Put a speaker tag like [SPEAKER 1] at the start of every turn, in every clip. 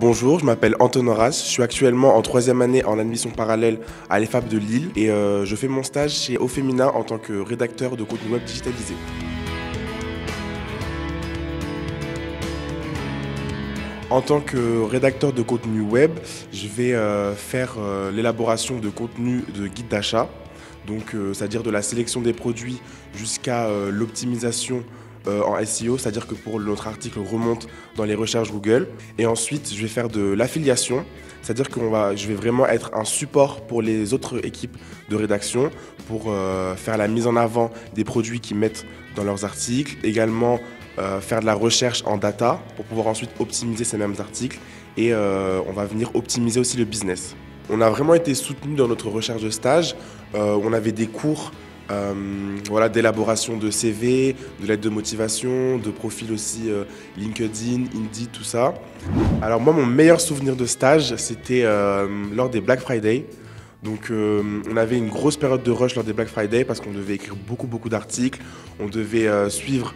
[SPEAKER 1] Bonjour, je m'appelle Anton Horace, je suis actuellement en troisième année en admission parallèle à l'EFAP de Lille et euh, je fais mon stage chez Aufemina en tant que rédacteur de contenu web digitalisé. En tant que rédacteur de contenu web, je vais euh, faire euh, l'élaboration de contenu de guide d'achat, donc c'est-à-dire de la sélection des produits jusqu'à l'optimisation euh, en SEO, c'est-à-dire que pour notre article remonte dans les recherches Google. Et ensuite, je vais faire de l'affiliation, c'est-à-dire que je vais vraiment être un support pour les autres équipes de rédaction pour euh, faire la mise en avant des produits qu'ils mettent dans leurs articles, également euh, faire de la recherche en data pour pouvoir ensuite optimiser ces mêmes articles et on va venir optimiser aussi le business. On a vraiment été soutenu dans notre recherche de stage. on avait des cours euh, voilà, d'élaboration de CV, de lettres de motivation, de profil aussi euh, LinkedIn, Indeed, tout ça. Alors moi, mon meilleur souvenir de stage, c'était euh, lors des Black Friday. Donc on avait une grosse période de rush lors des Black Friday parce qu'on devait écrire beaucoup beaucoup d'articles, on devait suivre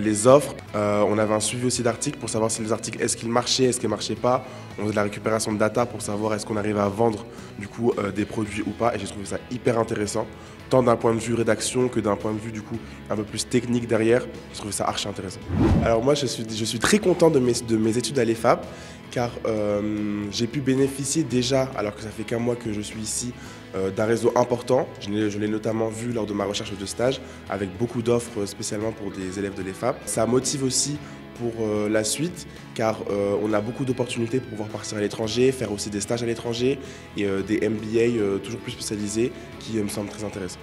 [SPEAKER 1] les offres, on avait un suivi aussi d'articles pour savoir si les articles est-ce qu'ils marchaient, est-ce qu'ils marchaient pas. On faisait de la récupération de data pour savoir est-ce qu'on arrivait à vendre du coup des produits ou pas et j'ai trouvé ça hyper intéressant tant d'un point de vue rédaction que d'un point de vue du coup un peu plus technique derrière. Je trouve ça archi intéressant. Alors moi je suis, je suis très content de mes, de mes études à l'EFAP car euh, j'ai pu bénéficier déjà, alors que ça fait qu'un mois que je suis ici, euh, d'un réseau important. Je l'ai notamment vu lors de ma recherche de stage avec beaucoup d'offres spécialement pour des élèves de l'EFAP. Ça motive aussi pour euh, la suite, car euh, on a beaucoup d'opportunités pour pouvoir partir à l'étranger, faire aussi des stages à l'étranger et euh, des MBA toujours plus spécialisés qui me semblent très intéressants.